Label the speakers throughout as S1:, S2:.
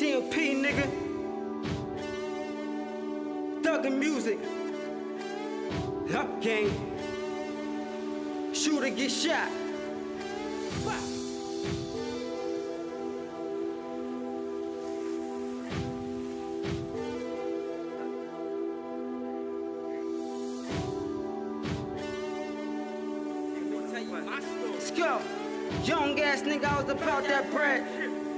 S1: TMP, nigga. Thuggin' music. Upgang. Shooter get shot. Let's go. Young ass nigga, I was about that bread.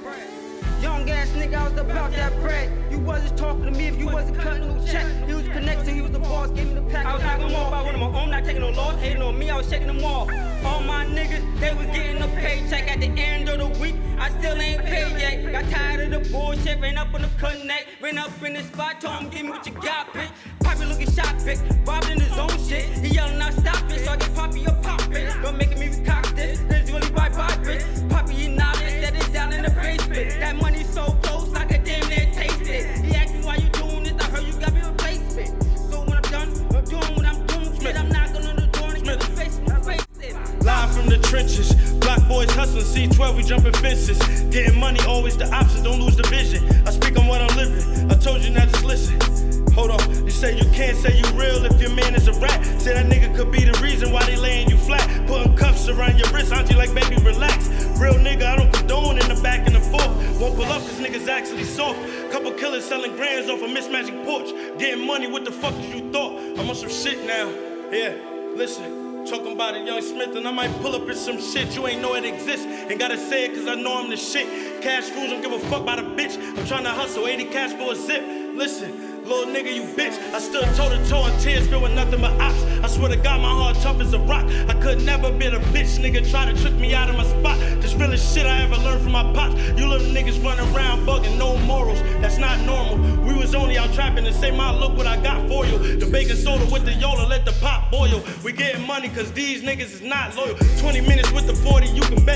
S1: About. Young ass nigga, I was about that bread. You wasn't talking to me if you wasn't cutting no check. He was connected, he was the boss, gave me the pack. I was knocking them off, I went on my own, not taking no loss. Hating on me, I was shaking them off. All my niggas, they was getting a paycheck at the end of the week. I still ain't paid yet. Got tired of the bullshit, ran up on the connect, ran up in the spot, told him give me what you got, bitch. Poppy looking shot, bitch. Robbed in his own shit.
S2: Black boys hustling, C12, we jumping fences. Getting money, always the opposite, don't lose the vision. I speak on what I'm living. I told you now, just listen. Hold on, you say you can't say you real if your man is a rat. Say that nigga could be the reason why they laying you flat. Putting cuffs around your wrist, auntie like baby, relax. Real nigga, I don't condone in the back and the forth. Won't pull up cause niggas actually soft. Couple killers selling grands off a mismatching porch. Getting money, what the fuck is you thought? I'm on some shit now. Yeah, listen. Talking about it, Young Smith, and I might pull up in some shit you ain't know it exists. Ain't gotta say it cause I know I'm the shit. Cash fools don't give a fuck about a bitch. I'm trying to hustle 80 cash for a zip. Listen, little nigga, you bitch. I stood toe to toe and tears filled with nothing but ops. I swear to God, my heart tough as a rock. I could never be a bitch, nigga. Try to trick me out of my spot. This realest shit I ever learned from my pops. You little niggas running around bugging, no morals. That's not normal. Trapping to say, my look what I got for you. The baking soda with the Yola, let the pot boil. We getting money cause these niggas is not loyal. 20 minutes with the 40, you can bet